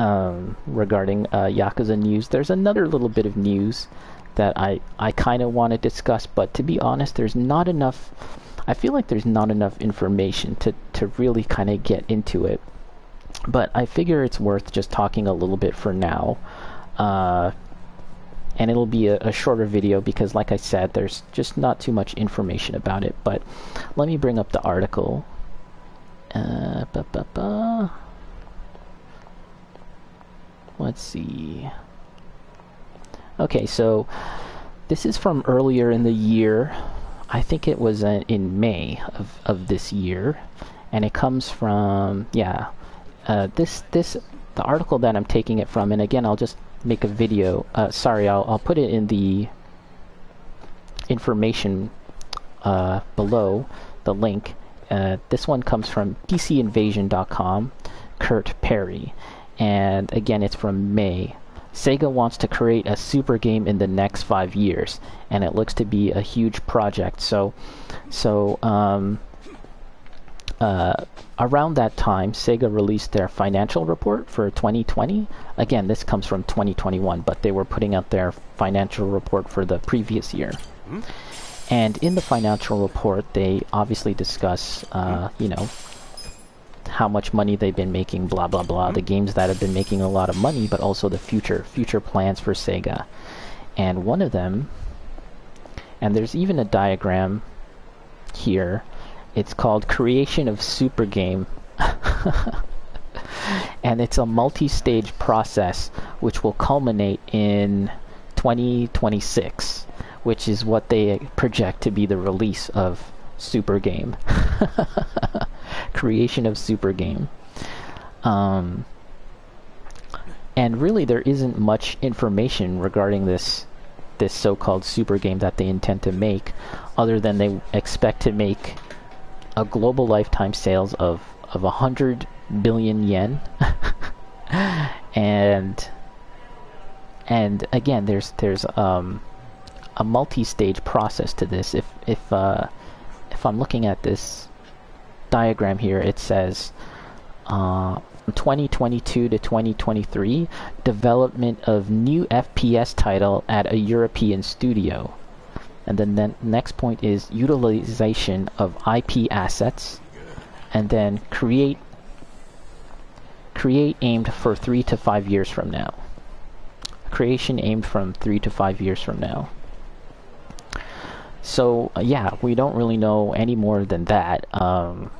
um, regarding uh, Yakuza news. There's another little bit of news that I, I kind of want to discuss, but to be honest, there's not enough. I feel like there's not enough information to, to really kind of get into it. But I figure it's worth just talking a little bit for now. Uh, and it'll be a, a, shorter video because, like I said, there's just not too much information about it. But let me bring up the article. Uh. Let's see. Okay, so this is from earlier in the year. I think it was uh, in May of, of this year, and it comes from yeah. Uh, this this the article that I'm taking it from, and again, I'll just make a video. Uh, sorry, I'll I'll put it in the information uh, below the link. Uh, this one comes from PCInvasion.com, Kurt Perry, and again, it's from May. Sega wants to create a super game in the next five years, and it looks to be a huge project. So, so um, uh, around that time, Sega released their financial report for 2020. Again, this comes from 2021, but they were putting out their financial report for the previous year. Mm-hmm. And in the financial report, they obviously discuss, uh, you know, how much money they've been making, blah blah blah. Mm-hmm. The games that have been making a lot of money, but also the future future plans for Sega. And one of them, and there's even a diagram here. It's called Creation of Super Game. and it's a multi-stage process which will culminate in 2026, which is what they project to be the release of Super Game. Creation of Super Game. Um, and really, there isn't much information regarding this this so-called super game that they intend to make, other than they expect to make a global lifetime sales of of hundred billion yen, and and again, there's there's um, a multi-stage process to this. If if uh, if I'm looking at this diagram here, it says uh, 2022 to 2023 development of new FPS title at a European studio. And then the next point is utilization of IP assets. And then create create aimed for 3 to 5 years from now. Creation aimed from 3 to 5 years from now. So uh, yeah, we don't really know any more than that. Um,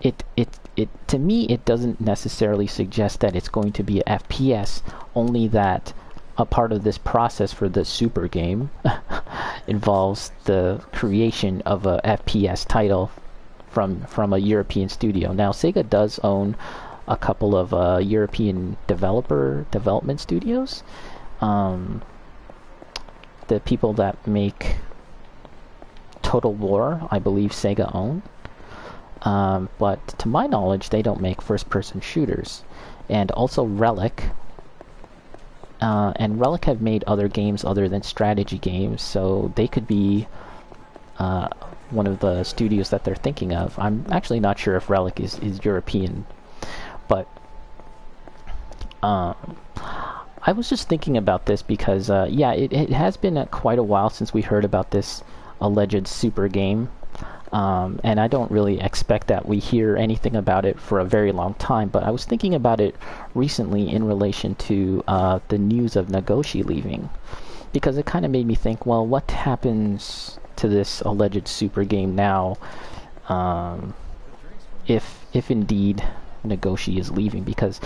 it it it to me it doesn't necessarily suggest that it's going to be a FPS. Only that a part of this process for the super game involves the creation of a FPS title from from a European studio. Now Sega does own a couple of uh, European developer development studios. Um, the people that make Total War, I believe Sega own. Um, but to my knowledge, they don't make first-person shooters. And also Relic. Uh, and Relic have made other games other than strategy games, so they could be uh, one of the studios that they're thinking of. I'm actually not sure if Relic is, is European, but um, I was just thinking about this because, uh, yeah, it, it has been quite a while since we heard about this alleged super game. Um, and I don't really expect that we hear anything about it for a very long time. But I was thinking about it recently in relation to uh, the news of Nagoshi leaving, because it kind of made me think, well, what happens to this alleged super game now, um, if if indeed Nagoshi is leaving? Because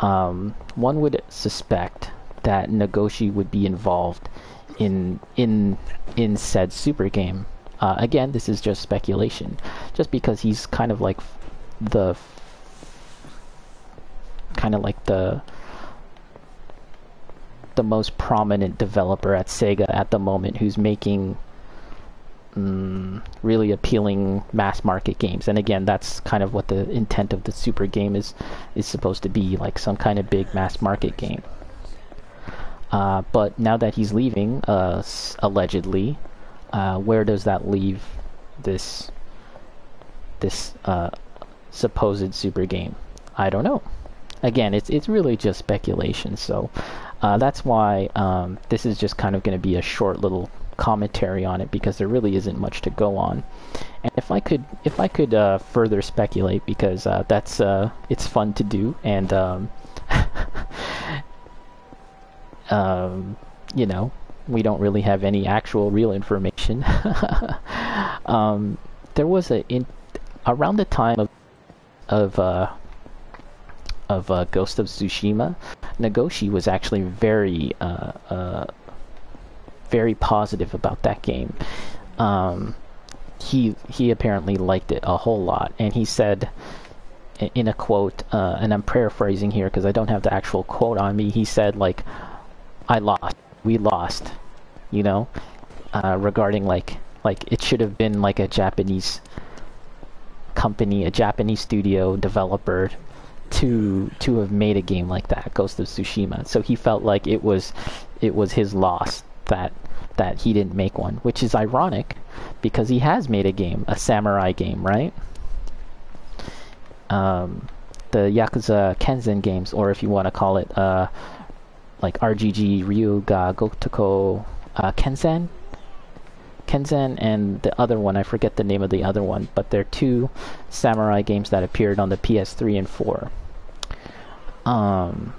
um, one would suspect that Nagoshi would be involved in in in said super game. Uh, again, this is just speculation, just because he's kind of like the kind of like the the most prominent developer at Sega at the moment who's making mm, really appealing mass market games. And again, that's kind of what the intent of the super game is is supposed to be, like some kind of big mass market game. Uh, but now that he's leaving, uh, allegedly, uh, where does that leave this this uh, supposed super game? I don't know. again, it's it's really just speculation. So uh, that's why um, this is just kind of going to be a short little commentary on it because there really isn't much to go on. And if I could, if I could uh, further speculate, because uh, that's uh, it's fun to do, and um, um, you know, we don't really have any actual real information. um, there was a in around the time of of uh, of uh, Ghost of Tsushima, Nagoshi was actually very uh, uh, very positive about that game. Um, he he apparently liked it a whole lot, and he said in a quote, uh, and I'm paraphrasing here because I don't have the actual quote on me. He said like, "I lost, we lost," you know, uh, regarding like like it should have been like a Japanese company, a Japanese studio developer to to have made a game like that, Ghost of Tsushima. So he felt like it was it was his loss that that he didn't make one, which is ironic because he has made a game, a samurai game, right? Um, the Yakuza Kenzan games, or if you want to call it uh, like RGG Ryu ga Gotoku uh, Kenzan, Kenzan and the other one, I forget the name of the other one, but they're two samurai games that appeared on the PS3 and 4. Um,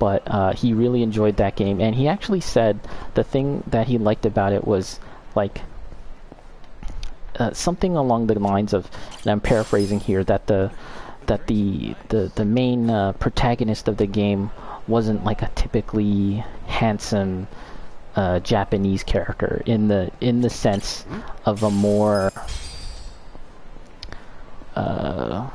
but uh, he really enjoyed that game, and he actually said the thing that he liked about it was like uh, something along the lines of, and I'm paraphrasing here, that the that the the the main uh, protagonist of the game wasn't like a typically handsome uh, Japanese character in the in the sense of a more uh,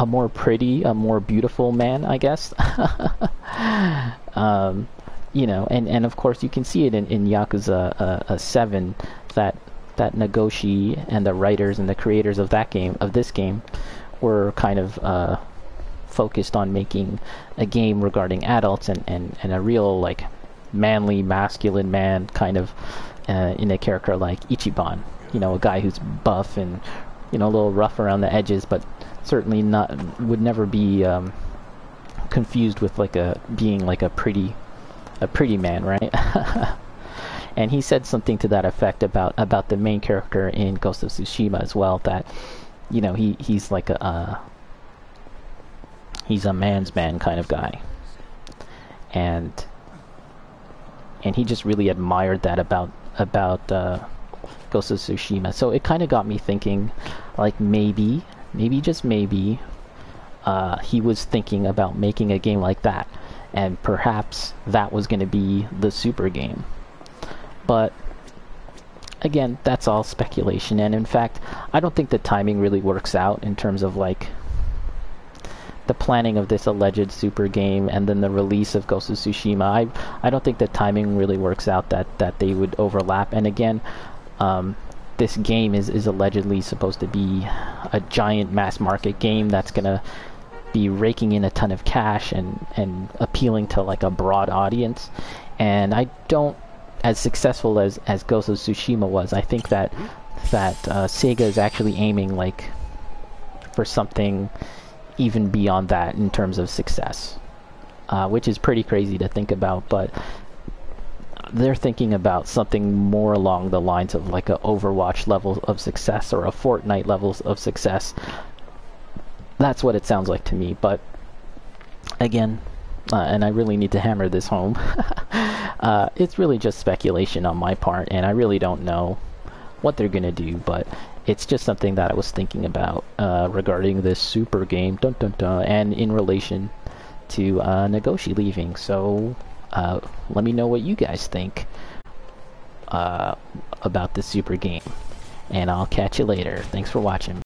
a more pretty, a more beautiful man, I guess. um, you know, and, and of course you can see it in, in Yakuza uh, uh, 7 that that Nagoshi and the writers and the creators of that game, of this game, were kind of uh, focused on making a game regarding adults and, and, and a real like manly masculine man kind of uh, in a character like Ichiban. You know a guy who's buff and you know a little rough around the edges but certainly not would never be um, confused with like a being like a pretty a pretty man right? And he said something to that effect about about the main character in Ghost of Tsushima as well that you know he he's like a, a he's a man's man kind of guy. And and he just really admired that about about uh, Ghost of Tsushima. So it kind of got me thinking, like maybe, maybe just maybe, uh, he was thinking about making a game like that, and perhaps that was going to be the super game. But again, that's all speculation, and in fact, I don't think the timing really works out in terms of like the planning of this alleged super game and then the release of Ghost of Tsushima, I I don't think the timing really works out that that they would overlap. And again, um, this game is is allegedly supposed to be a giant mass market game that's gonna be raking in a ton of cash and and appealing to like a broad audience. And I don't as successful as as Ghost of Tsushima was, I think that that uh, Sega is actually aiming like for something even beyond that in terms of success, uh, which is pretty crazy to think about. But they're thinking about something more along the lines of like a Overwatch level of success or a Fortnite levels of success. That's what it sounds like to me. But again, uh, and I really need to hammer this home. uh, it's really just speculation on my part, and I really don't know what they're gonna do. But it's just something that I was thinking about uh, regarding this super game, dun, dun, dun, and in relation to uh, Nagoshi leaving. So uh, let me know what you guys think uh, about this super game, and I'll catch you later. Thanks for watching.